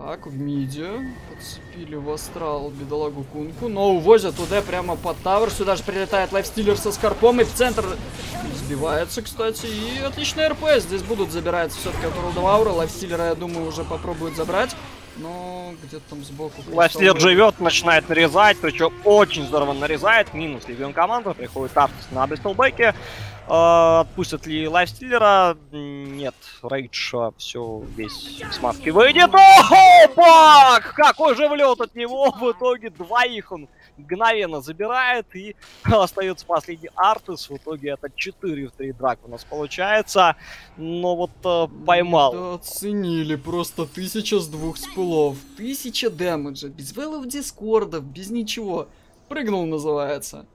Так, в миде. Подцепили в астрал бедолагу Кунку. Но увозят туда прямо под tower. Сюда же прилетает Lifestealer со скорпом. И в центр сбивается, кстати. И отличный РП. Здесь будут забирать все-таки от Aura. Лайфстиллера, я думаю, уже попробуют забрать. Но где-то там сбоку... Lifestealer живет, начинает нарезать. Причем очень здорово нарезает. Минус Legion Commander. Приходит Артус на Бристолбеке. Uh, отпустят ли лайфстиллера? Нет, Рейдж все весь смазки выйдет. О, бак! Какой же влет от него! В итоге двоих он мгновенно забирает и остается последний Артус. В итоге это 4 в 3 драк у нас получается. Но вот uh, поймал. Да, оценили просто тысяча с двух спылов. Тысяча дэмэджа. Без велов дискордов, без ничего. Прыгнул называется.